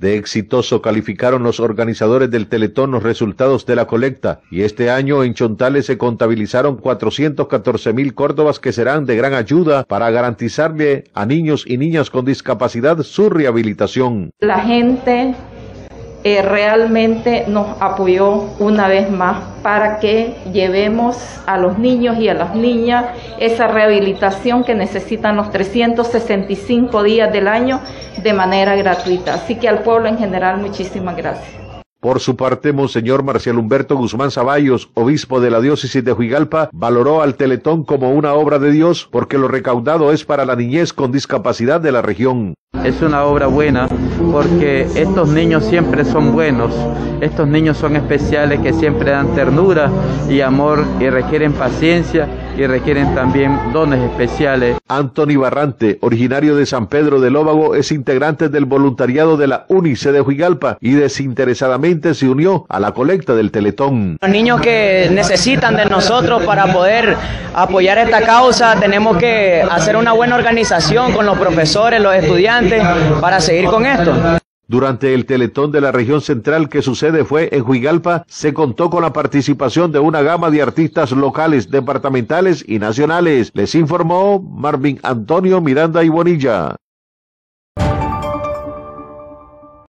De exitoso calificaron los organizadores del Teletón los resultados de la colecta y este año en Chontales se contabilizaron 414 mil córdobas que serán de gran ayuda para garantizarle a niños y niñas con discapacidad su rehabilitación. La gente eh, realmente nos apoyó una vez más para que llevemos a los niños y a las niñas esa rehabilitación que necesitan los 365 días del año de manera gratuita. Así que al pueblo en general, muchísimas gracias. Por su parte, Monseñor Marcial Humberto Guzmán Zaballos, obispo de la diócesis de Huigalpa, valoró al Teletón como una obra de Dios porque lo recaudado es para la niñez con discapacidad de la región. Es una obra buena porque estos niños siempre son buenos, estos niños son especiales que siempre dan ternura y amor y requieren paciencia y requieren también dones especiales. Anthony Barrante, originario de San Pedro del Óvago, es integrante del voluntariado de la UNICE de Huigalpa y desinteresadamente se unió a la colecta del Teletón. Los niños que necesitan de nosotros para poder apoyar esta causa, tenemos que hacer una buena organización con los profesores, los estudiantes, para seguir con esto. Durante el Teletón de la región central que sucede fue en Huigalpa, se contó con la participación de una gama de artistas locales, departamentales y nacionales. Les informó Marvin Antonio Miranda y Bonilla.